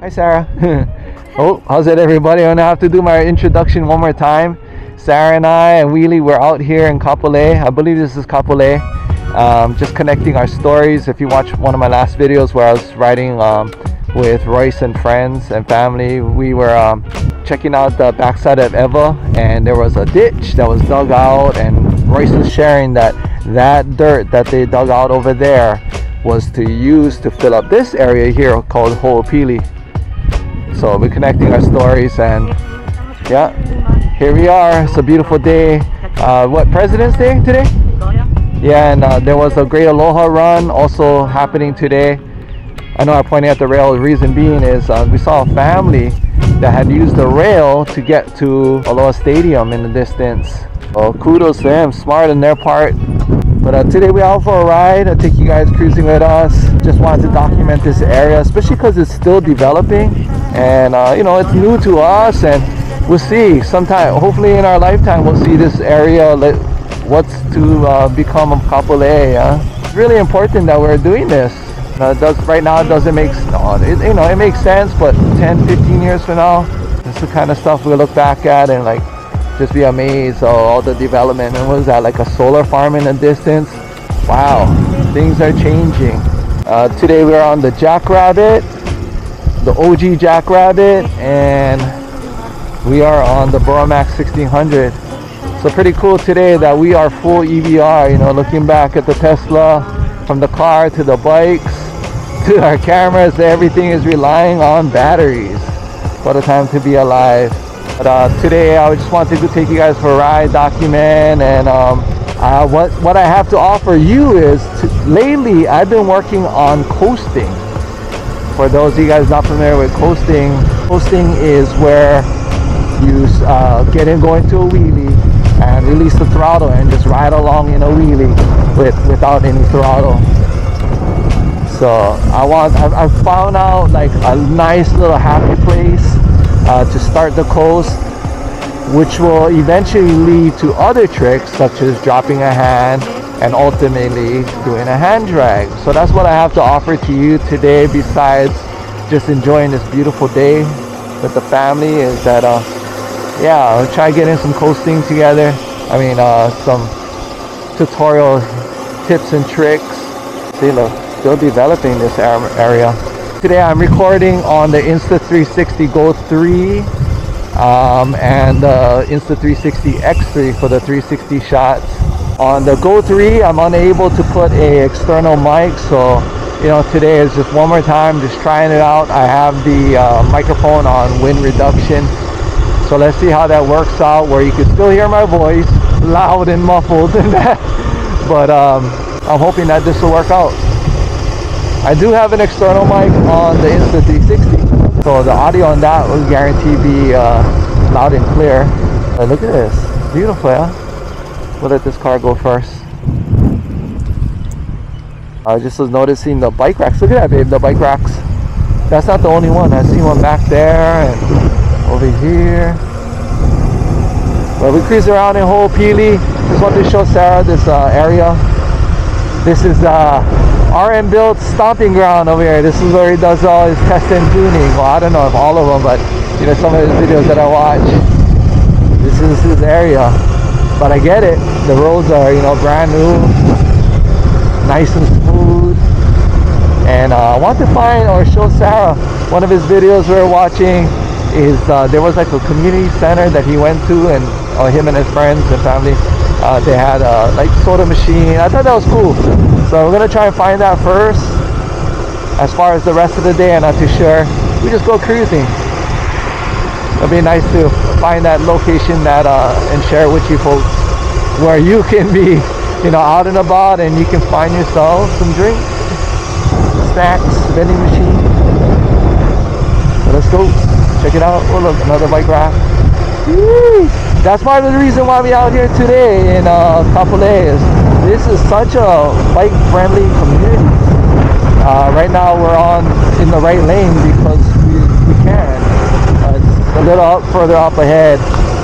Hi, Sarah. oh, how's it, everybody? I'm gonna have to do my introduction one more time. Sarah and I and Wheelie, we're out here in Kapolei. I believe this is Kapolei. Um, just connecting our stories. If you watch one of my last videos where I was riding um, with Royce and friends and family, we were um, checking out the backside of Ewa and there was a ditch that was dug out and Royce was sharing that that dirt that they dug out over there was to use to fill up this area here called Ho'opili. So we're connecting our stories and yeah, here we are. It's a beautiful day. Uh, what President's Day today? Yeah, and uh, there was a great Aloha run also happening today. I know I pointed at the rail. The reason being is uh, we saw a family that had used the rail to get to Aloha Stadium in the distance. Oh, kudos to them, smart in their part. But uh, today we're out for a ride. I take you guys cruising with us. Just wanted to document this area, especially because it's still developing, and uh, you know it's new to us, and we'll see. Sometime, hopefully in our lifetime, we'll see this area. What's to uh, become of Kapolei? Huh? It's really important that we're doing this. Uh, does right now it doesn't make no, it, you know it makes sense, but 10, 15 years from now, this is the kind of stuff we look back at and like just be amazed of all the development. And what is that like a solar farm in the distance? Wow, things are changing. Uh, today we're on the Jackrabbit, the OG Jackrabbit, and we are on the Burromax 1600. So pretty cool today that we are full EVR. You know, looking back at the Tesla, from the car to the bikes to our cameras, everything is relying on batteries. What a time to be alive. But uh, today I just wanted to take you guys for a ride, document, and um, uh, what, what I have to offer you is, to, lately I've been working on coasting. For those of you guys not familiar with coasting, coasting is where you uh, get in going to a wheelie and release the throttle and just ride along in a wheelie with without any throttle. So I want I, I found out like a nice little happy place uh, to start the coast, which will eventually lead to other tricks such as dropping a hand and ultimately doing a hand drag. So that's what I have to offer to you today. Besides just enjoying this beautiful day with the family, is that uh, yeah, I'll try getting some coasting together. I mean, uh, some tutorial tips and tricks. See, look, still developing this area. Today I'm recording on the Insta360 Go 3 um, and the Insta360 X3 for the 360 shots. On the Go 3, I'm unable to put a external mic, so you know today is just one more time, just trying it out. I have the uh, microphone on wind reduction so let's see how that works out where you can still hear my voice loud and muffled and that. But um, I'm hoping that this will work out. I do have an external mic on the Insta360. So the audio on that will guarantee be uh, loud and clear. But look at this. Beautiful, yeah? We'll let this car go first. I just was noticing the bike racks. Look at that, babe, the bike racks. That's not the only one. I see one back there and over here. Well, we cruise around in Ho'opili. Just want to show Sarah this uh, area. This is uh, RM Built stomping ground over here. This is where he does all his test and tuning. Well, I don't know if all of them, but you know, some of his videos that I watch. This is his area. But I get it. The roads are, you know, brand new, nice and smooth. And uh, I want to find or show Sarah one of his videos we're watching is uh, there was like a community center that he went to and uh, him and his friends and family uh, they had a like soda machine. I thought that was cool. So we're gonna try and find that first as far as the rest of the day I'm not too sure. We just go cruising. It'll be nice to find that location that uh, and share it with you folks where you can be you know out and about and you can find yourself some drinks snacks vending machine. So let's go. Check it out. Oh look another bike rack Woo! That's part of the reason why we out here today in uh, Kapolei is this is such a bike friendly community. Uh, right now we're on in the right lane because we, we can. Uh, it's a little up, further up ahead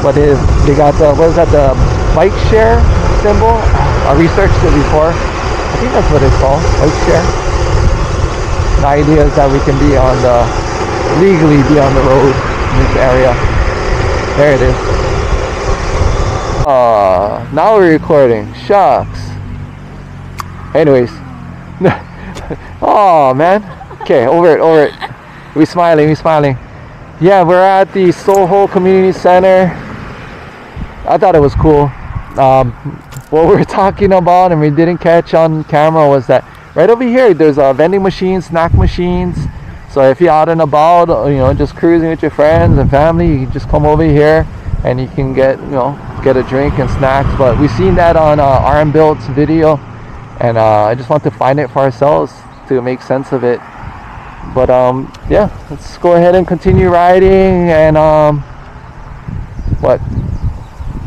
but it, they got the what is that the bike share symbol? I researched it before. I think that's what it's called bike share. The idea is that we can be on the legally be on the road in this area. There it is. Uh, now we're recording. Shucks. Anyways. oh man. Okay, over it, over it. We smiling, we smiling. Yeah, we're at the Soho Community Center. I thought it was cool. Um, what we were talking about and we didn't catch on camera was that right over here there's a vending machine, snack machines. So if you're out and about, uh, you know, just cruising with your friends and family, you can just come over here and you can get, you know, get a drink and snacks. But we've seen that on uh, RM Built's video, and uh, I just want to find it for ourselves to make sense of it. But um, yeah, let's go ahead and continue riding. And um, what?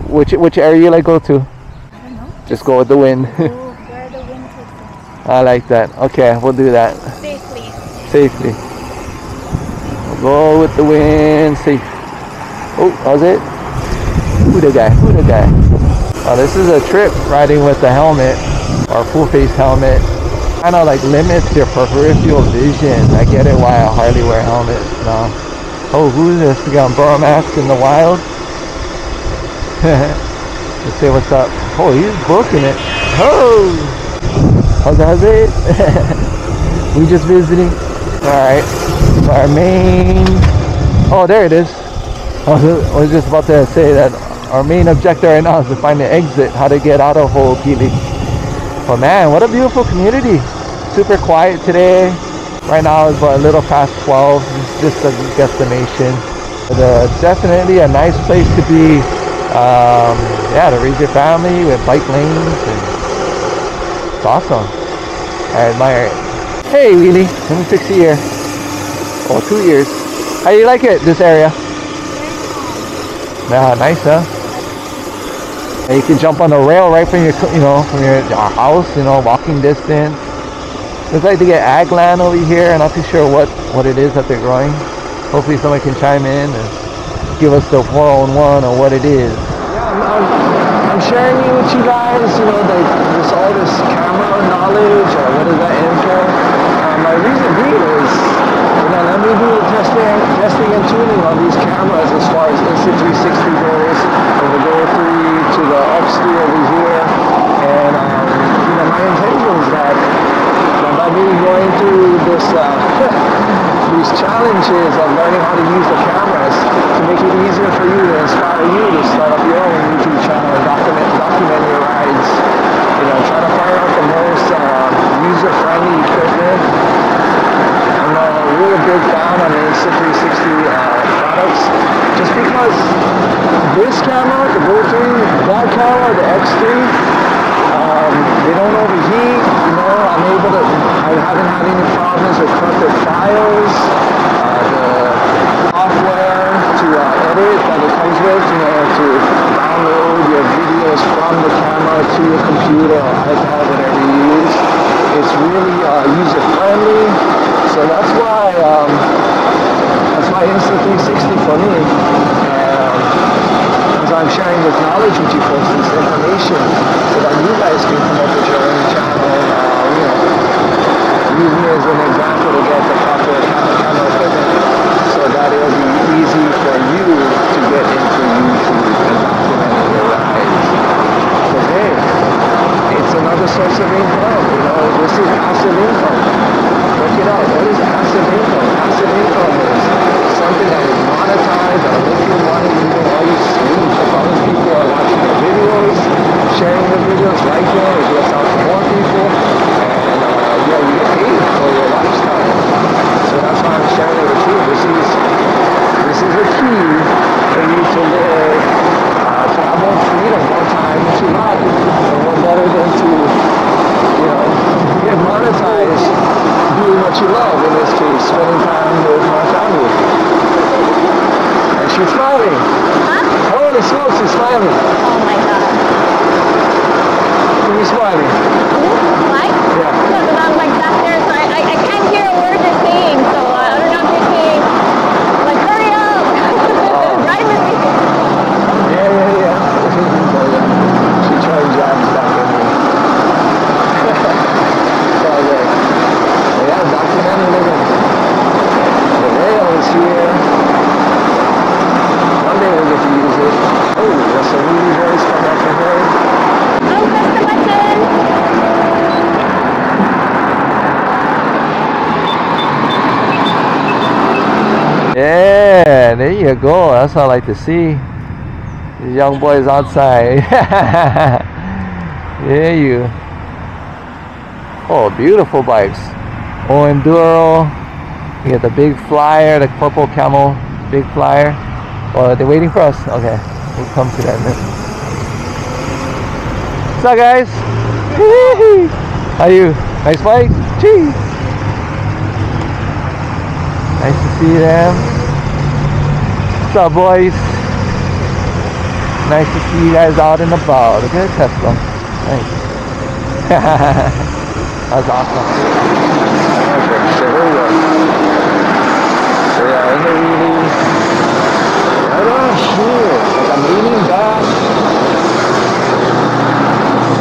Which which area you like go to? I don't know. Just go with the wind. Where the wind takes I like that. Okay, we'll do that. Safely. safely. We'll go with the wind. Safe. Oh, how's it? Who the guy? Who the guy? Oh, this is a trip riding with the helmet or full face helmet. Kind of like limits your peripheral vision. I get it why I hardly wear helmets now. Oh, who's this? We got Burromax in the wild. Let's say what's up. Oh, he's booking it. Oh, how's that, it? we just visiting. All right. Our main. Oh, there it is. I was just about to say that our main objective right now is to find the exit, how to get out of Ho'opili. But man, what a beautiful community. Super quiet today. Right now it's about a little past 12. It's just a destination. But, uh, definitely a nice place to be. Um, yeah, to raise your family with bike lanes. And it's awesome. I admire it. Hey, Wheelie. Let me fix your ear. Oh, two years. How do you like it, this area? Yeah, nice, huh? And you can jump on the rail right from your, you know, from your, your house, you know, walking distance. Looks like they get ag land over here. I'm not too sure what, what it is that they're growing. Hopefully someone can chime in and give us the 401 or what it is. Yeah, I'm, I'm, sharing it with you guys, you know, this, all this camera knowledge or what does that entail. Uh, my reason being is, let me do testing, testing and tuning on these cameras as far as Insta360 goes, from the Go 3 to the Upsteer over here. And, um, you know, my intention is that, that by me going through this, uh, these challenges of learning how to use the cameras to make it easier for you to inspire you to start up your own YouTube channel and document, document your rides. You know, try to find out the most uh, user-friendly equipment I'm a real big fan on the Insta360 uh, products just because this camera, the Go 3, that camera, the X3, um, they don't overheat, you know, I'm able to, I haven't had any problems with corrupted files, uh, the software to uh, edit that it comes with, you know, to download your videos from the camera to your computer or iPad, whatever you use. It's really uh, user friendly, so that's why um, that's why Insta360 for me. Um, as I'm sharing this knowledge with you folks, this information, so that you guys can come up with your own channel. Uh, you know, use me as an example to get the proper camera, camera equipment, so that it'll be easy for you to get into YouTube and documenting your rides. Because hey, it's another source of income. You know, this is passive income. Look it up. What is passive income? Passive income is something that is monetized that will make you money even while you sleep. As long as people are watching your videos, sharing your videos, liking it, it gets out to more people, and uh, yeah, you get paid for your lifestyle. So that's why I'm sharing it with you. This is this is the key for you to live, uh, to have more freedom, more time to life, and what better than to, you know, get monetized doing what you love, in this case, spending time with my family. And she's smiling. Huh? Holy smokes, she's smiling. Oh my god. She's smiling. Why? Yeah. Because I'm like back there, so I, I, I can't hear a word they're saying. So uh, I don't know if they're saying, like, hurry up! Ride with me! Yeah, yeah, yeah. so, yeah. She tried jobs back in me. so, yeah. Yeah, documenting living there you go. That's what I like to see. These young boys outside. yeah, you. Oh, beautiful bikes. Oh, Enduro. You get the big flyer, the purple camel, big flyer. Oh, they're waiting for us. Okay, we'll come to that minute. What's up, guys? How you? Nice bike? Gee. Nice to see them. Up, boys? Nice to see you guys out and about. Look at Tesla. Nice. That's awesome. Okay, so here we go. So yeah, in the wheelie. Right on here. Like I'm leaning back.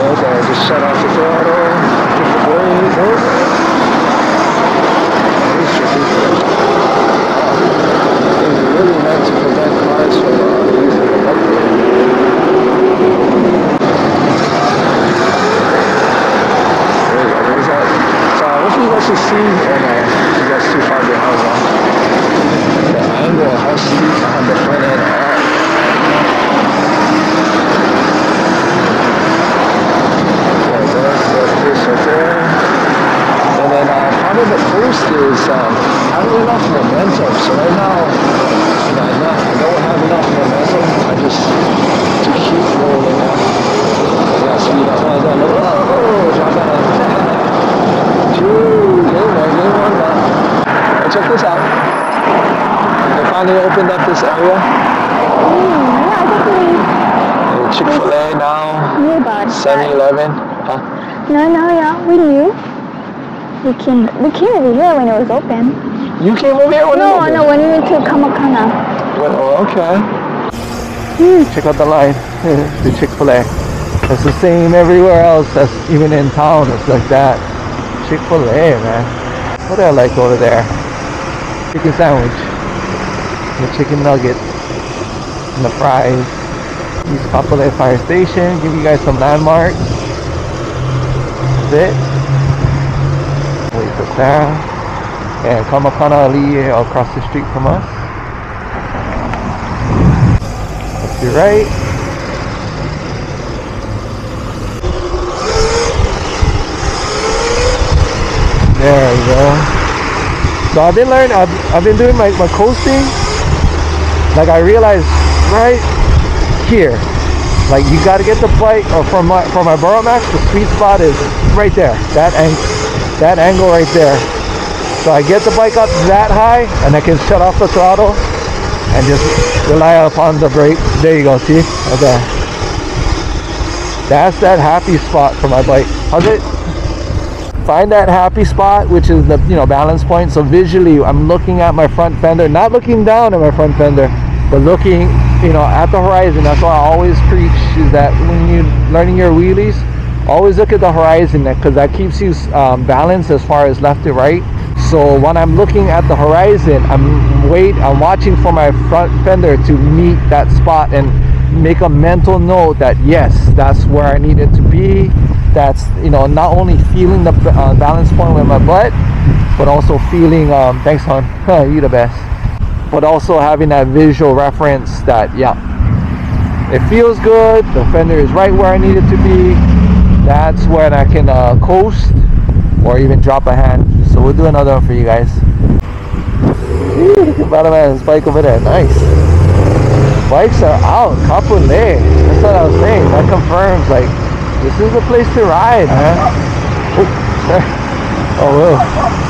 Okay, just shut off the throttle. Kick the brake. Oh. It's tricky. It's really meant to prevent cars from uh, using the bumper. There you go, there's that. So I don't know you can see, oh no, you guys too far behind now. The angle, how steep on the end are. Goes, there's this right there. And then uh, part of the boost is um, having enough momentum. So right now, you know, I'm not, I don't have enough momentum. I just to keep rolling up. I gotta speed up. Oh, down. Oh, oh, drop down. Phew, game one, game one now. Now check this out. They finally opened up this area. Mm, yeah. And Chick-fil-A now, Knew about that. 7-Eleven. Huh? No, no, yeah, we knew. We came, we came over here when it was open. You came over here when no, it opened? no, when we went to Ka Makana. Well, oh, okay. Check out the line, the Chick-fil-A. It's the same everywhere else. That's even in town. It's like that. Chick-fil-A, man. What do I like over there? Chicken sandwich, the chicken nuggets, and the fries. East Kapolei Fire Station. Give you guys some landmarks. That's it. Wait for Sarah. And Ka Makana Ali'i uh, across the street from us. Let's be right. There we go. So I've been learning, I've, I've been doing my, my coasting. Like I realized right here, like you got to get the bike, or from my from my Max, the sweet spot is right there. That ang that angle right there. So I get the bike up that high, and I can shut off the throttle and just rely upon the brake. There you go. See? Okay. That's that happy spot for my bike. How's it? Find that happy spot, which is the you know balance point. So visually, I'm looking at my front fender, not looking down at my front fender, but looking you know at the horizon. That's why I always preach is that when you're learning your wheelies, always look at the horizon because that keeps you um, balanced as far as left to right. So when I'm looking at the horizon, I'm wait, I'm watching for my front fender to meet that spot and make a mental note that yes, that's where I needed to be. That's you know not only feeling the uh, balance point with my butt, but also feeling. Um, thanks, hon. you the best. But also having that visual reference that yeah, it feels good. The fender is right where I need it to be. That's when I can uh, coast or even drop a hand. So we'll do another one for you guys. Look at Bottom man's bike over there, nice. Bikes are out, Kapolei. That's what I was saying. That confirms like this is a place to ride, man. Oh, oh well.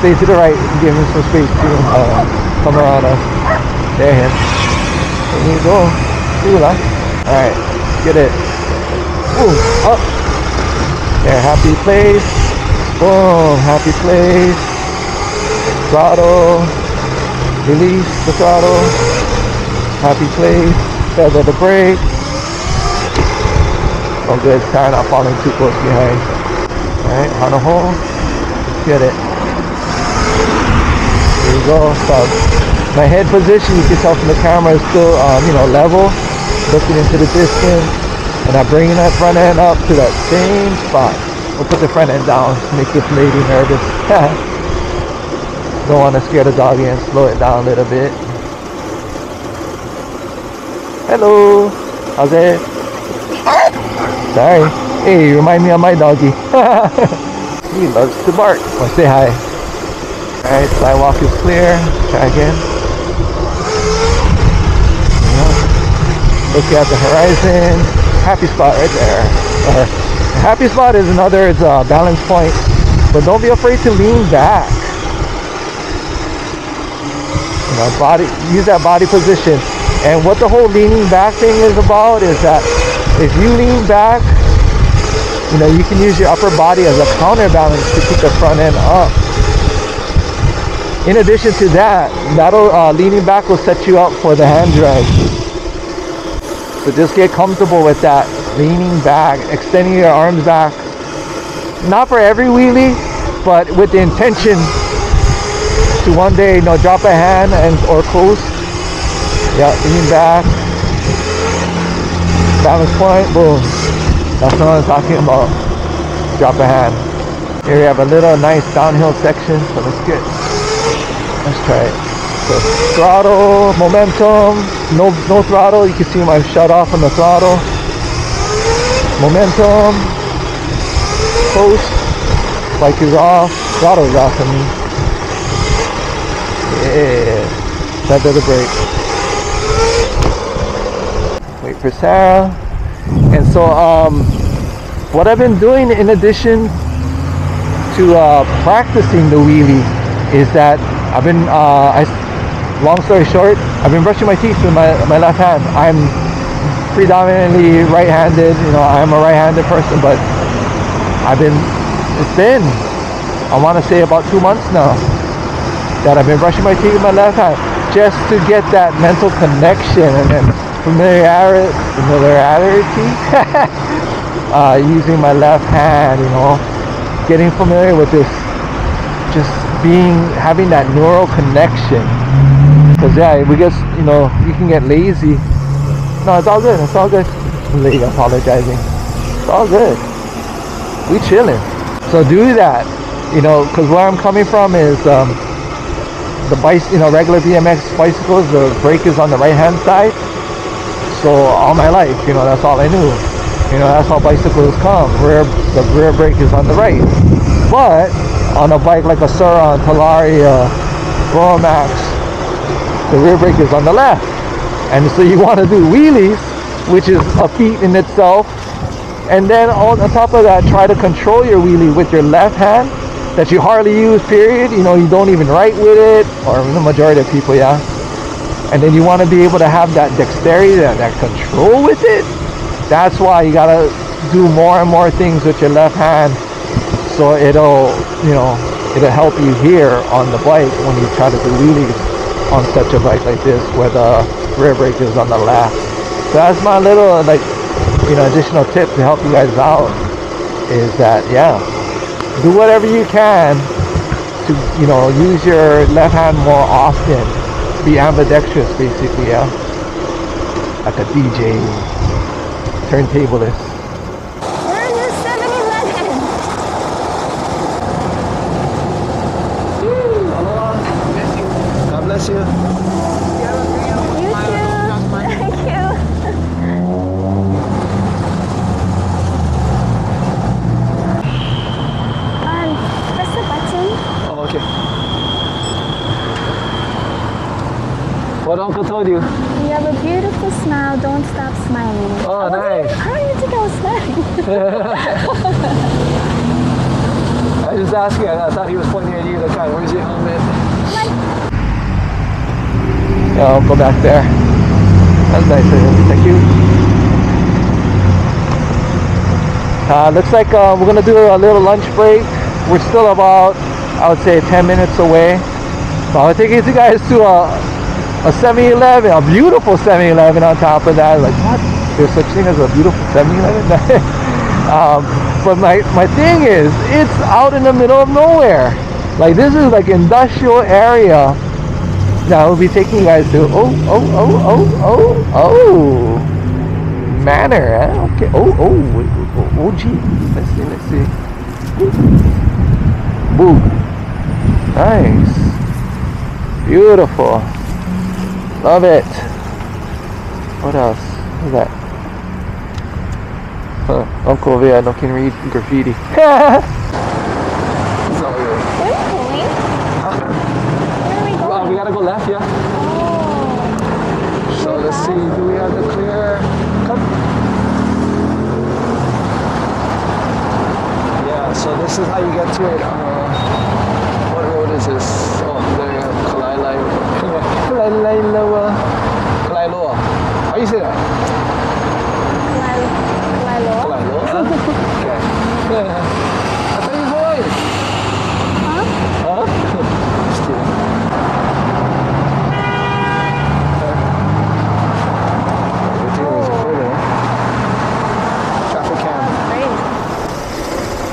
Stay to the right. Give him some space to uh, come around us. There he is. There you go. See lah. Alright, get it. Ooh, up. There, happy place. Boom, happy place. Throttle. Release the throttle. Happy place. Feather the brake. Oh good, tire not falling too close behind. Alright, on a hole. Get it. There you go. So my head position, you can tell from the camera is still um, you know, level. Looking into the distance. And I'm bringing that front end up to that same spot. We'll put the front end down, make this lady nervous. Don't want to scare the doggy and slow it down a little bit. Hello. How's it? Sorry. Hey, you remind me of my doggy. he loves to bark. Or say hi. Alright, sidewalk is clear. Try again. Look at the horizon. Happy spot right there. Uh, happy spot is another it's a balance point. But don't be afraid to lean back. You know, body use that body position. And what the whole leaning back thing is about is that if you lean back, you know, you can use your upper body as a counterbalance to keep the front end up. In addition to that, that'll uh, leaning back will set you up for the hand drag. So just get comfortable with that leaning back, extending your arms back. Not for every wheelie, but with the intention to one day, you know, drop a hand and or close. Yeah, lean back. Balance point, boom. That's what I'm talking about. Drop a hand. Here we have a little nice downhill section, so let's get Let's try it. So throttle, momentum, no no throttle. You can see my shut off on the throttle. Momentum, post, bike is off, throttle is off for me. Yeah, that does the brake. Wait for Sarah. And so um, what I've been doing in addition to uh, practicing the wheelie is that I've been, uh, I, long story short, I've been brushing my teeth with my, my left hand. I'm predominantly right-handed, you know, I'm a right-handed person, but I've been, it's been, I want to say about two months now that I've been brushing my teeth with my left hand just to get that mental connection and then familiarity, familiarity? Uh, using my left hand, you know, getting familiar with this just being having that neural connection. Because yeah we just you know you can get lazy. No it's all good it's all good. Late apologizing. It's all good. We chilling. So do that you know because where i'm coming from is um, the bike you know regular bmx bicycles the brake is on the right hand side so all my life you know that's all i knew you know that's how bicycles come rear the rear brake is on the right but on a bike like a Sur-Ron, Talaria, Max, the rear brake is on the left. And so you want to do wheelies, which is a feat in itself. And then on top of that, try to control your wheelie with your left hand that you hardly use, period. You know, you don't even write with it, or the majority of people, yeah. And then you want to be able to have that dexterity, that, that control with it. That's why you got to do more and more things with your left hand. So it'll you know it'll help you here on the bike when you try to do wheelies on such a bike like this where the rear brake is on the left. So that's my little like you know additional tip to help you guys out is that yeah do whatever you can to you know use your left hand more often be ambidextrous basically yeah. Like a dj turntablist Where's your 7-Eleven? God bless you. You too. Thank you. Um, press the button. Oh, okay. What uncle told you? You have a beautiful smile. Don't stop smiling. Oh, I nice. How do you think I was smiling? I was just asking. I thought he was pointing at you. Guy, where's your helmet? Yeah, I'll go back there. That's nice of him. Thank you. Uh, looks like uh, we're gonna do a little lunch break. We're still about, I would say, 10 minutes away. So I'll take you guys to a, a 7-Eleven, a beautiful 7-Eleven on top of that. Like, what? There's such thing as a beautiful 7-Eleven? um, but my, my thing is, it's out in the middle of nowhere. Like, this is like industrial area that I will be taking you guys to. Oh, oh, oh, oh, oh, oh. Manor, eh? Okay. Oh, oh, wait, oh, oh, gee. Let's see, let's see. Boo. Nice. Beautiful. Love it. What else? What's that? Huh. Uncle over here, no can read graffiti. It's all yours. Where are we going? Where are we going? Well, we gotta go left, yeah. Oh. So let's see, do we have the clear? Come. Yeah, so this is how you get to it. Uh, what road is this? Oh, there you go. Kalailai. Kalailailoa. Kalailoa. How do you say that? Lalo. Lalo. Kalailoa? okay. Yeah. Huh? Huh?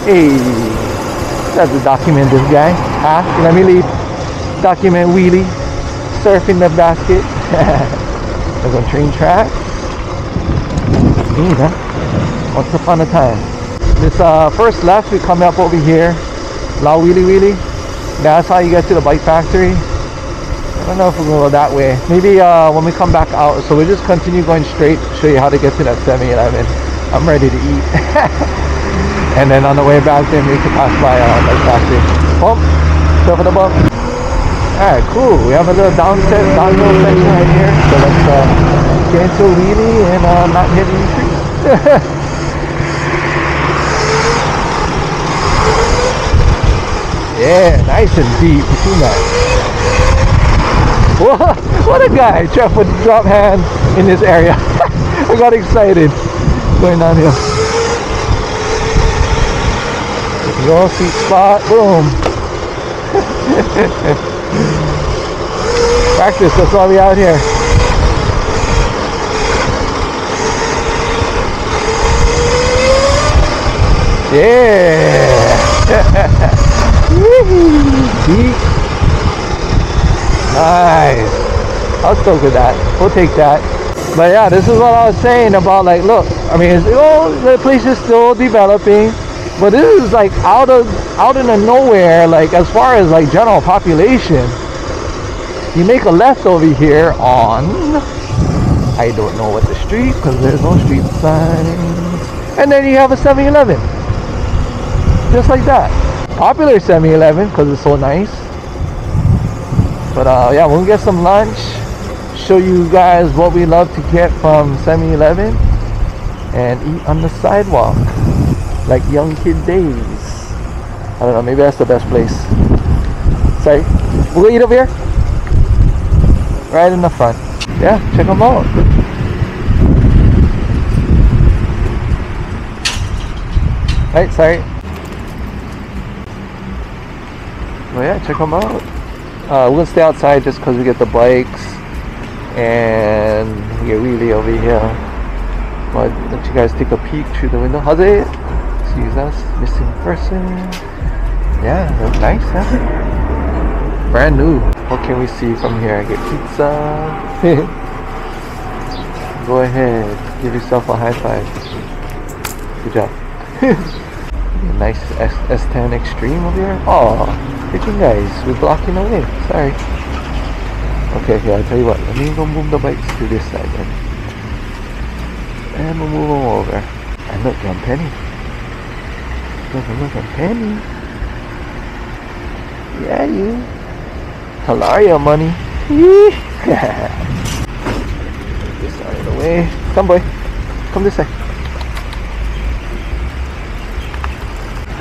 Hey, that's to document this guy. Huh? Let me leave. Document wheelie, surfing the basket. There's a train track. Neat, huh? Once upon a time. This uh, first left, we come up over here. La Wheelie Wheelie. That's how you get to the bike factory. I don't know if we're gonna go that way. Maybe uh, when we come back out. So we'll just continue going straight. Show you how to get to that 7-Eleven. I'm ready to eat. And then on the way back, then we could pass by uh, bike factory. Bump, go for the bump. Alright, cool. We have a little downstairs, downhill section right here. So let's uh, get into a wheelie and uh, not hit any trees. Yeah, nice and deep. See that? Whoa, what a guy! Jeff would drop hand in this area. I got excited going down here. Your seat spot, boom. Practice, that's why we out here. Yeah. Nice. I'll still with that. We'll take that. But yeah, this is what I was saying about like, look, I mean, it's, oh, the place is still developing, but this is like out of out in the nowhere. Like as far as like general population, you make a left over here on I don't know what the street because there's no street sign, and then you have a 7-Eleven, just like that. Popular 7-Eleven because it's so nice. But uh, yeah, we'll get some lunch. Show you guys what we love to get from 7-Eleven and eat on the sidewalk like young kid days. I don't know, maybe that's the best place. Sorry, we'll eat over here. Right in the front. Yeah, check them out. Right, sorry. Well, yeah, check them out. Uh, we're gonna stay outside just because we get the bikes and we get really over here. But let you guys take a peek through the window. How's it? Excuse us, missing person. Yeah, that's nice, huh? Brand new. What can we see from here? I get pizza. Go ahead, give yourself a high five. Good job. nice S S10 Extreme over here. Oh, freaking guys, we're blocking the way. Sorry. Okay, okay, I'll tell you what. Let me go move the bikes to this side then. And we'll move them over. And look, on Penny. Look, look on Penny. Yeah, you. Hilaria money. this side of the way. Come, boy. Come this side.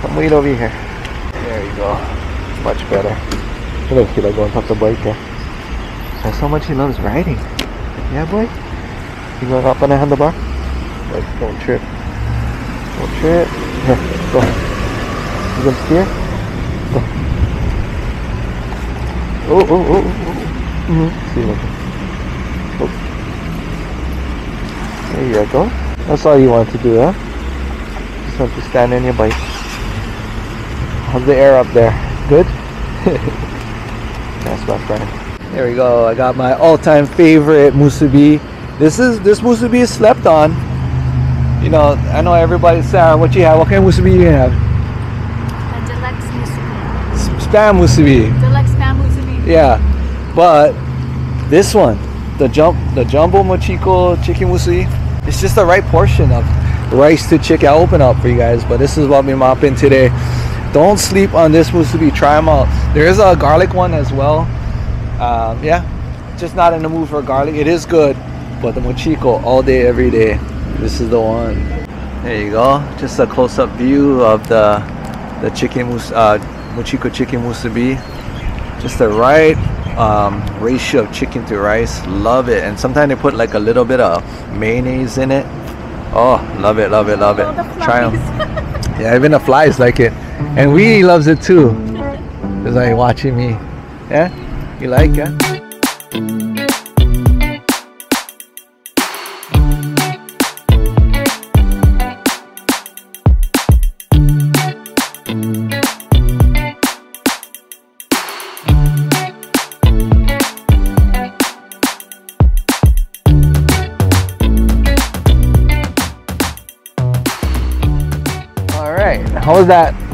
Come wait over here. There you go. Much better. Look, he like going top the bike there. That's how much he loves riding. Yeah, boy. You going up on the handlebar? Like, don't trip. Don't trip. Here, go. You gonna steer? Go. Oh, oh, oh, oh. oh. Mm-hmm. See, look. Oh. There you go. That's all you want to do, huh? Just have to stand on your bike. How's the air up there? Good? That's my friend. There we go. I got my all-time favorite musubi. This is this musubi is slept on. You know, I know everybody. Sarah, uh, what you have? What kind of musubi you have? A deluxe musubi. Spam musubi. Deluxe spam musubi. Yeah, but this one, the jump the jumbo mochiko chicken musubi. It's just the right portion of rice to chicken. I'll open up for you guys, but this is what we're mopping today. Don't sleep on this musubi. Try them out. There is a garlic one as well. Um, yeah, just not in the mood for garlic. It is good, but the mochiko all day, every day. This is the one. There you go. Just a close-up view of the the chicken mus uh, mochiko chicken musubi. Just the right um, ratio of chicken to rice. Love it. And sometimes they put like a little bit of mayonnaise in it. Oh, love it, love it, love it. Try them. Yeah, even the flies like it. And Weenie loves it too. It's like watching me. Yeah? You like it? All right. How was that?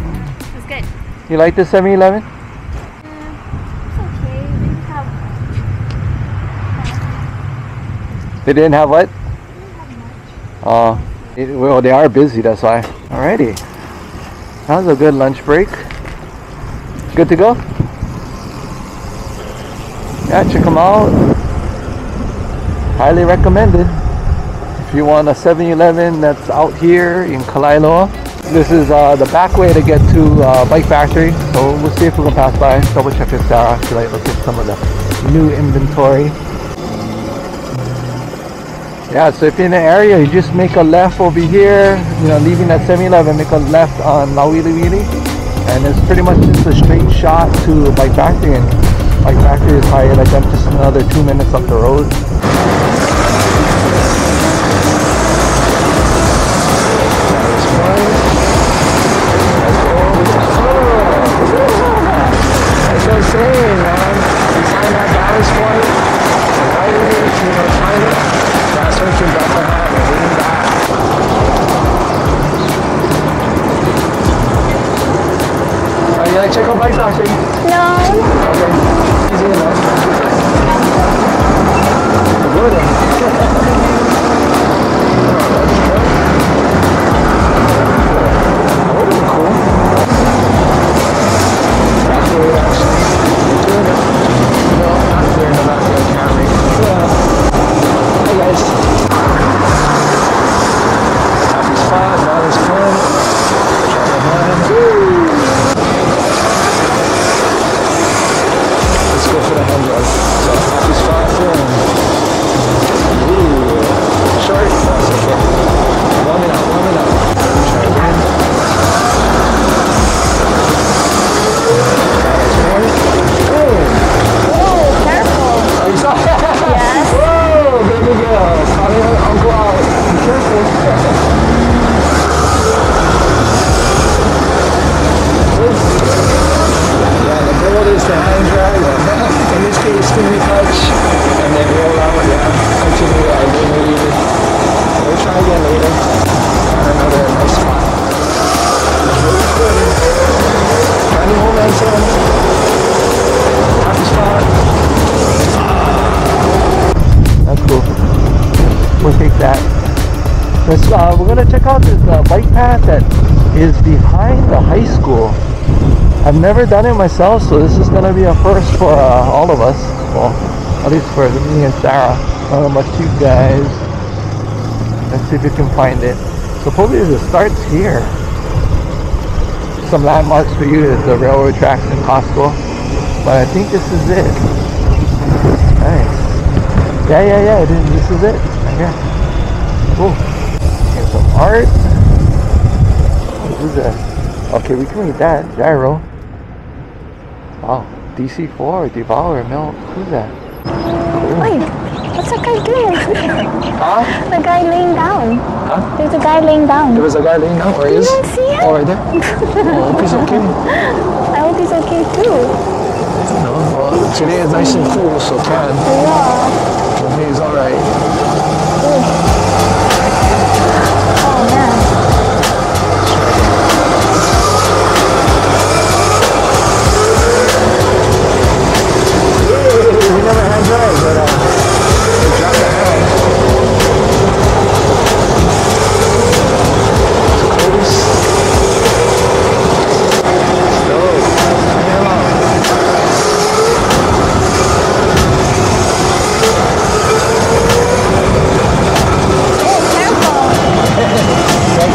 You like the 7-Eleven? It's okay. We didn't have, They didn't have what? we didn't have much. Oh, it- well, they are busy, that's why. Alrighty. That was a good lunch break. Good to go? Yeah, check them out. Highly recommended. If you want a 7-Eleven that's out here in Kalailo, this is uh, the back way to get to uh, Bike Factory. So we'll see if we can pass by, double check if Sarah, she like look at some of the new inventory. Yeah, so if you're in the area, you just make a left over here, you know, leaving that 7-Eleven, make a left on Lauwiliwili, and it's pretty much just a straight shot to Bike Factory, and Bike Factory is probably like um, just another two minutes up the road. Never done it myself, so this is gonna be a first for uh, all of us. Well, at least for me and Sarah. I don't know about you guys. Let's see if we can find it. Supposedly it starts here. Some landmarks for you is the railroad tracks in Costco. But I think this is it. Nice. Yeah, yeah, yeah. This is it. Here. Cool. Here's some art. What is that? Okay, we can read that. Gyro. Wow. DC4, Devour, Milk. Who's that? Cool. Wait, what's that guy doing? Huh? the guy laying down. Huh? There's a guy laying down. There was a guy laying down. Where he You is? don't see it? Oh, right there. Oh, I hope he's okay. I hope he's okay too. No, well, today is nice and cool, so can. Yeah. Hopefully he's alright.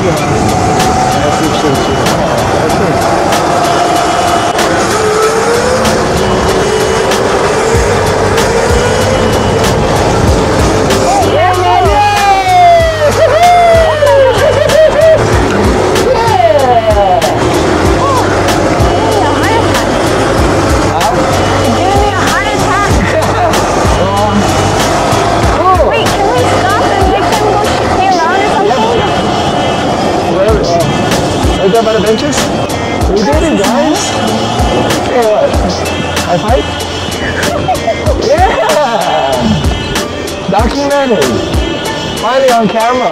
이야 기, 해보시는 시? On camera.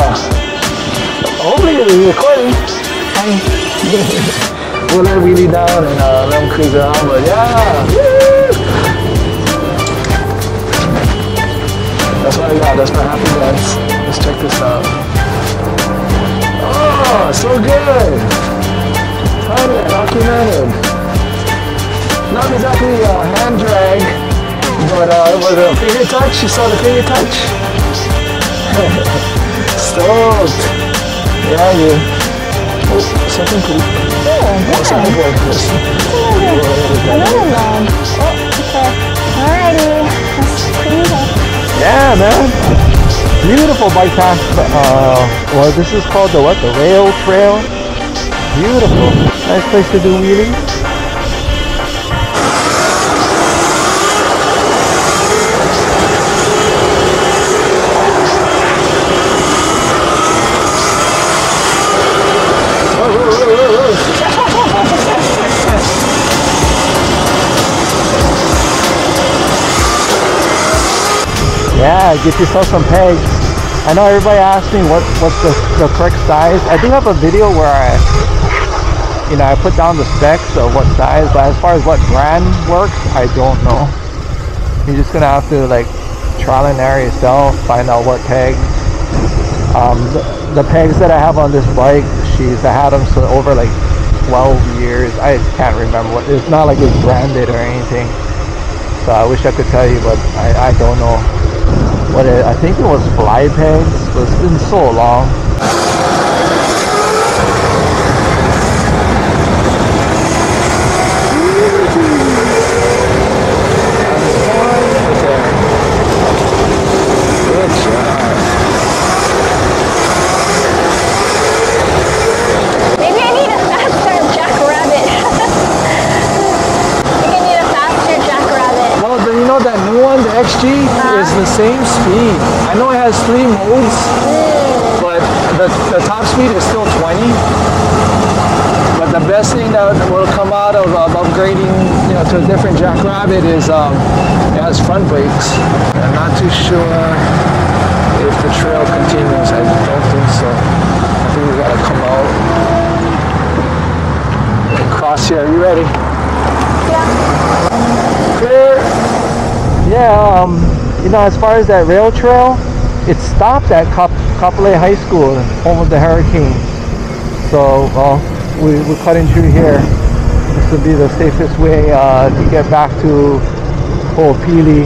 Hopefully it'll be recording. Hi. we'll let Wheelie down and uh, let him cruise around, but yeah. Woo! That's what I got. That's my happy dance. Let's check this out. Oh, so good. Finally documented. Not exactly a hand drag, but uh, it was a finger touch. You saw the finger touch? Stoked. Yeah, you. Oh, something cool. Oh, something good. Yes. Another log. Oh, okay. Alrighty. Let's cruise up. Yeah, man. Beautiful bike path. Uh, well, this is called the what? The rail trail. Beautiful. Nice place to do wheelies. Yeah, get yourself some pegs. I know everybody asks me what what's the, the correct size. I do have a video where I you know I put down the specs of what size, but as far as what brand works, I don't know. You're just gonna have to like trial and error yourself, find out what pegs. Um, the, the pegs that I have on this bike, I had them so over like 12 years. I can't remember what. It's not like it's branded or anything. So I wish I could tell you, but I, I don't know what it, I think it was fly pegs. It's been so long. Good job. Maybe I need a faster jackrabbit. I think I need a faster jackrabbit. Well, the, you know that new one, the XG, is the same speed. I know it has three modes, but the, the top speed is still 20. But the best thing that will come out of, upgrading you know, to a different Jackrabbit is um, it has front brakes. I'm not too sure if the trail continues. I don't think so. I think we gotta come out and cross here. Are you ready? Yeah. Clear. Yeah, um, you know, as far as that rail trail, it stopped at Kapolei High School, home of the Hurricane. So, well, we, we're cutting through here. This would be the safest way uh, to get back to Ho'opili.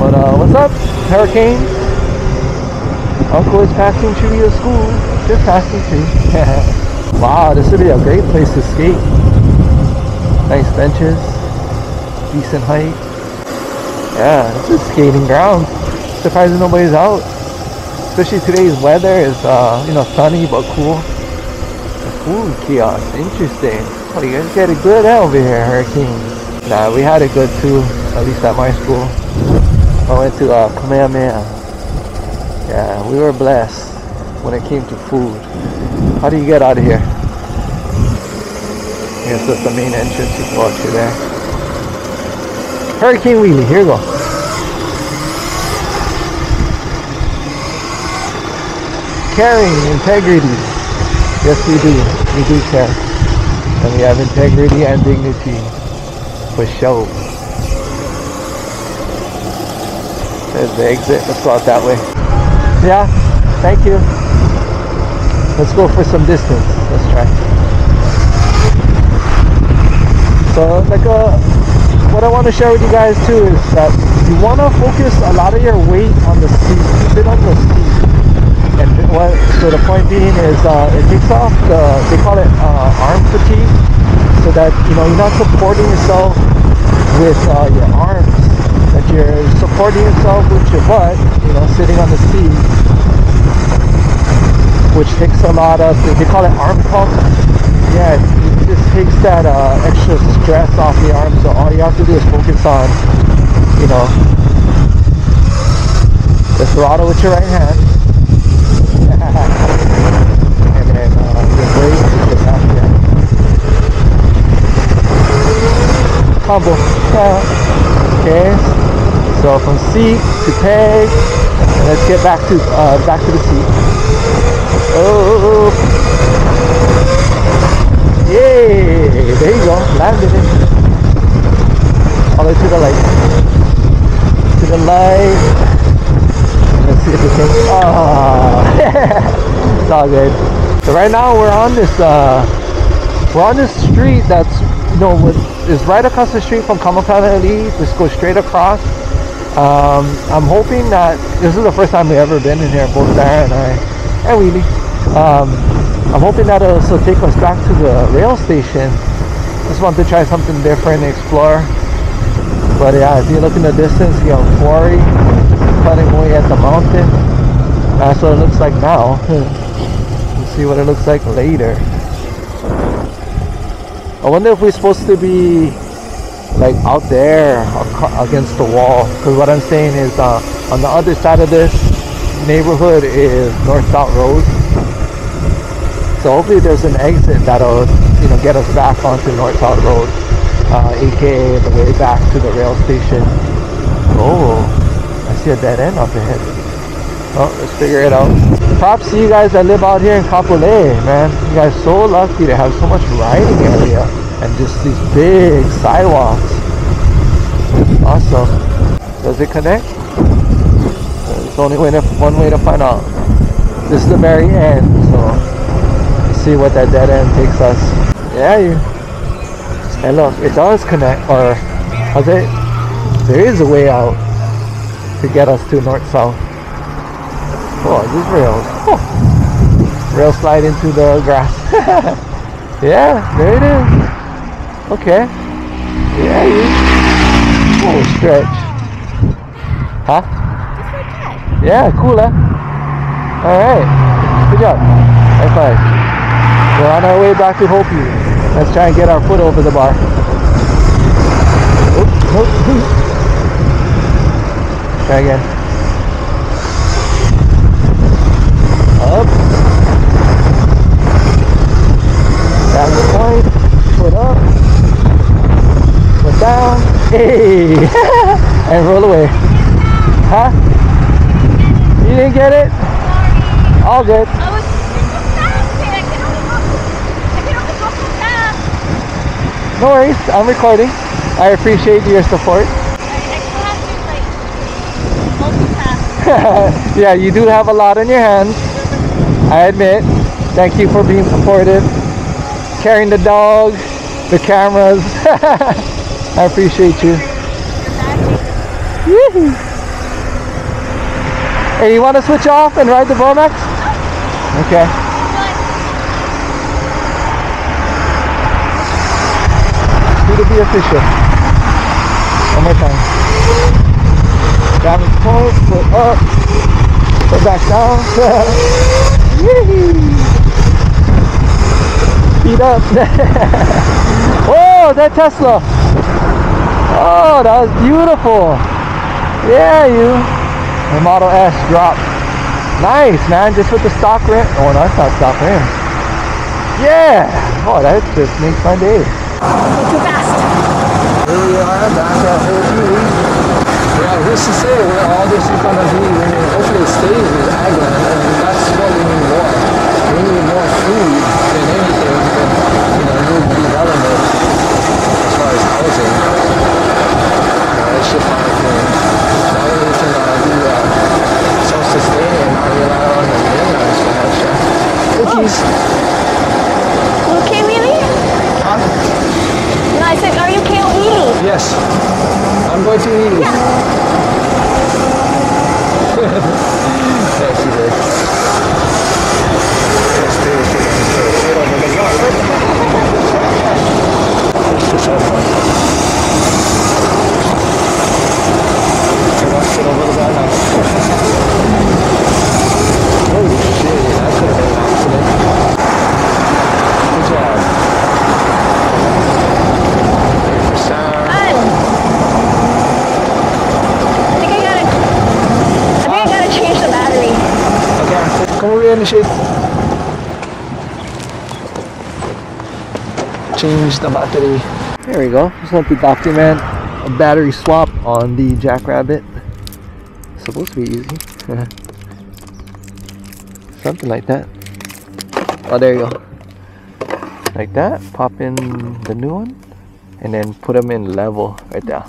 But uh, what's up, Hurricane? Uncle is passing through your school. Just passing through. wow, this would be a great place to skate. Nice benches, decent height. Yeah, this is skating ground. Surprising nobody's out. Especially today's weather is, uh, you know, sunny but cool. The food kiosk, interesting. Oh, you guys get it good eh, over here, Hurricane. Nah, we had it good too, at least at my school. I went to uh, Kamehameha. Yeah, we were blessed when it came to food. How do you get out of here? I guess the main entrance. You out through there. Hurricane Wheelie, here you go. Caring, integrity. Yes, we do. We do care. And we have integrity and dignity. For sure. There's the exit. Let's go out that way. Yeah, thank you. Let's go for some distance. Let's try. So, like, uh, what I want to share with you guys too is that you want to focus a lot of your weight on the seat. Sit on the seat. And what? So the point being is, uh, it takes off the. They call it uh, arm fatigue, so that you know you're not supporting yourself with uh, your arms. That you're supporting yourself with your butt. You know, sitting on the seat, which takes a lot of. They call it arm pump. Yeah, it just takes that uh, extra stress off the arm. So all you have to do is focus on, you know, the throttle with your right hand. Combo. Okay, so from seat to peg, and let's get back to uh, back to the seat. Oh, yay! There you go, landed it. All the way to the light. To the light. Oh, it's all good. So right now we're on this uh, we're on this street that's you know is right across the street from Ka Makana Ali'i. Just go straight across. Um, I'm hoping that this is the first time we've ever been in here, both Sarah and I, and Wheelie. Um, I'm hoping that it'll still take us back to the rail station. Just want to try something different, and explore. But yeah, if you look in the distance, you have quarry cutting away at the mountain. That's what it looks like now. We'll see what it looks like later. I wonder if we're supposed to be like out there against the wall. Because what I'm saying is, uh, on the other side of this neighborhood is North South Road. So hopefully there's an exit that'll, you know, get us back onto North South Road, uh, aka the way back to the rail station. Oh, see a dead end up ahead. Oh, let's figure it out. Props to you guys that live out here in Kapolei, man. You guys so lucky to have so much riding area and just these big sidewalks. Awesome. Does it connect? It's only way to, one way to find out. This is the very end, so see what that dead end takes us. Yeah, you. And look, it does connect, or how's it? There is a way out to get us to north south. Oh, these rails. Oh. Rail slide into the grass. yeah, there it is. Okay. Yeah, you. Oh, stretch. Huh? Yeah, cool, eh? huh? Alright. Good job. High five. We're on our way back to Hopi. Let's try and get our foot over the bar. Oop, nope. Try again. Up. Balance point. Foot up. Foot down. Hey! and roll away. Huh? You didn't get it? All good. I was so fast and I can only go, I can only go so fast. No worries. I'm recording. I appreciate your support. I, I still have to like multitask. yeah, you do have a lot on your hands. I admit. Thank you for being supportive. Carrying the dog, the cameras. I appreciate you. Hey, you want to switch off and ride the Burromax? Okay. Do to be official. One more time. Balance point, foot up, foot back down. Feet up. oh, that Tesla. Oh, that was beautiful. Yeah, you. The Model S dropped. Nice, man. Just with the stock rim. Oh, no, that's not stock rim. Yeah. Oh, that just makes my day. Too fast. Here we are back at. Yeah, who's to say where all this is gonna be when it hopefully stays is Agland, and that's what we need more. We need more food than anything than you know new development as far as housing. You know, it's just not thing. We need to uh, do uh, self-sustaining and not rely on the mainland so much. Yeah. Cookies. You okay, Wheelie? Huh? No, I said, are you okay, Wheelie? Yes. I'm going to eat. Thank you, babe. Holy shit, that could have been an accident. Good job. Wait for sound. Fun. I think I gotta, I think I gotta change the battery. Nishit. Change the battery. There we go. Just want to document a battery swap on the Jackrabbit. Supposed to be easy. Something like that. Oh, there you go. Like that. Pop in the new one, and then put them in level right there,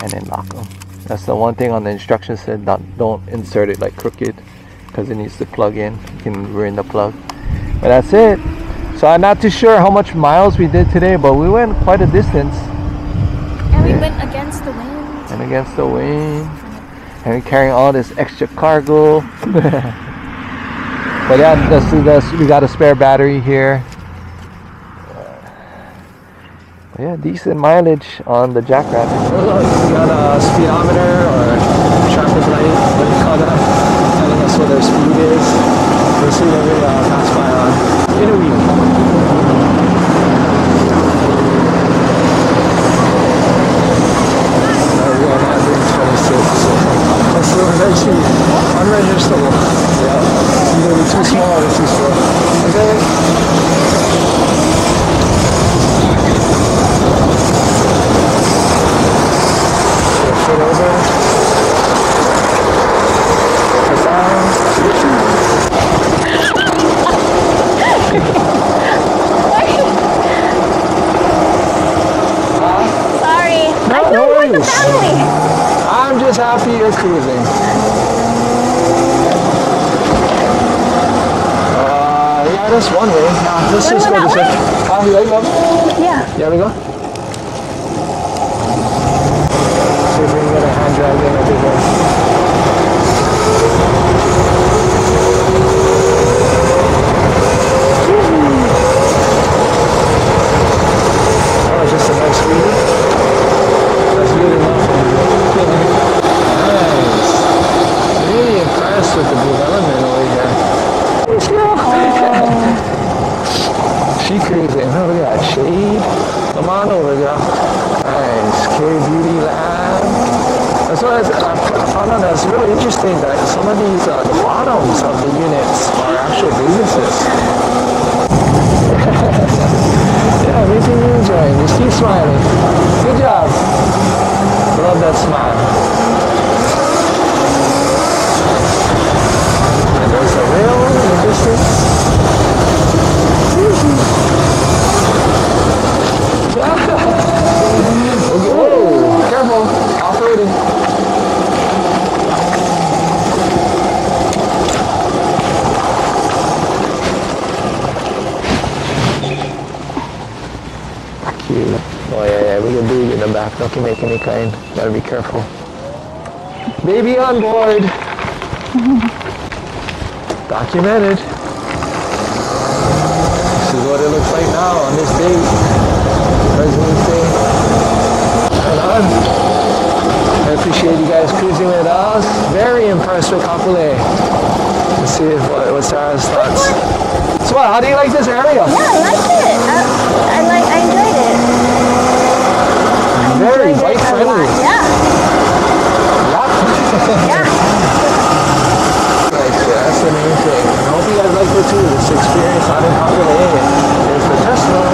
and then lock them. That's the one thing on the instructions said. Not don't insert it like crooked, because it needs to plug in. You can ruin the plug. But that's it. So I'm not too sure how much miles we did today, but we went quite a distance And we went against the wind. and against the wind. And we're carrying all this extra cargo. but yeah, this is this, we got a spare battery here. Yeah, decent mileage on the Jackrabbit. Look, we got a speedometer or traffic light, what do you call that? Us their speed is. See when we uh, pass by on in a week. Uh, not doing 26. That's so that's actually unregisterable. Yeah. Either we're too small or too slow. Okay. Foot over. Press down. Sorry. I No, don't no want the worries. family. I'm just happy you're cruising. Uh, yeah, that's one way. Yeah, let's Wanna just go go that this way. Ah, you like love? Yeah. Yeah, we go. See if we can get a hand drag in big one. Oh, just a nice wheel. Nice. Really impressed with the development over here. She cruising. Oh, look at that shade. Come on over, girl. Nice. K Beauty Lab. That's what I, I found out that's really interesting that some of these, uh, the bottoms of the units are actual businesses. yeah, everything you're enjoying. Just keep smiling. Good job. Love that smile. And there's a rail in the distance. Oh yeah, yeah, we can do it in the back. Don't make any kind. Gotta be careful. Baby on board. Documented. This is what it looks like now on this date. President's Day. Right on. I appreciate you guys cruising with us. Very impressed with Kapolei. Let's see if, what, what Sarah's thoughts. So what, how do you like this area? Yeah, I liked it. I, I like. I enjoyed it. Very bike friendly. lot. Yeah. Yeah. Yeah. Like, that's the main thing. I hope you guys like it too. This experience out in Kapolei. There's the Tesla.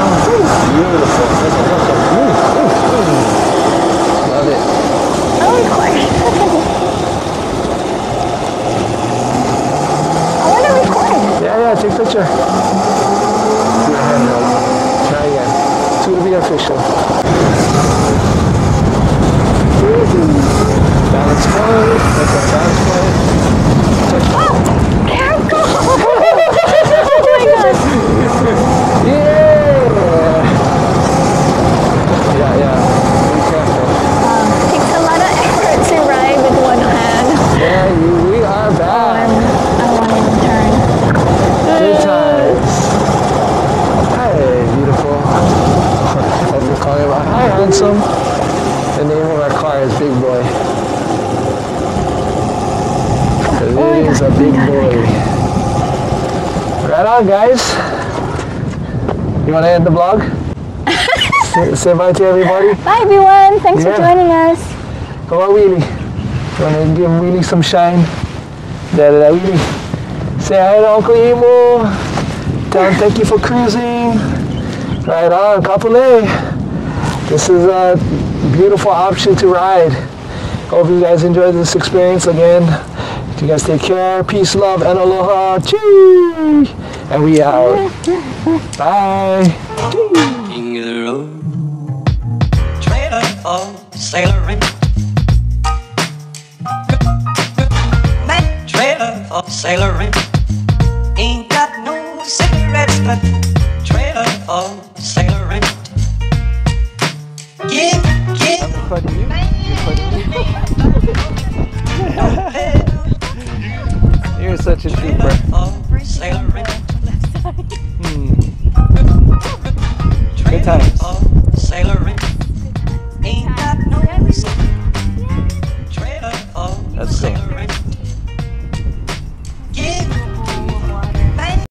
Beautiful. There's a ooh, ooh, ooh. Love it. Oh, of course. I want to record. Yeah, take picture. Try again. Two to be official. Balance point. That's a balance point. Careful. oh my god. Yeah! Yeah, yeah. Be careful. Um, takes a lot of effort to ride with one hand. Yeah, you, we are I'm, back. I want to turn. Good times. Hi, beautiful. Hope you're calling about. Handsome. The name of our car is Big Boy. Oh it is God, a big God, boy. Right on, guys. You want to end the vlog? say, say bye to everybody. Bye everyone. Thanks Yeah. for joining us. Come on, Wheelie. You want to give Wheelie some shine? Da da da, Wheelie. Say hi to Uncle Emo. Tell him thank you for cruising. Right on, Kapolei. This is a beautiful option to ride. Hope you guys enjoyed this experience again. You guys take care. Peace, love, and aloha. Chee! And we out. Bye. King of the road, trailer for sailoring. That trailer for sailoring ain't got no cigarettes, but trailer for recording you? Recording you? You're such a trooper.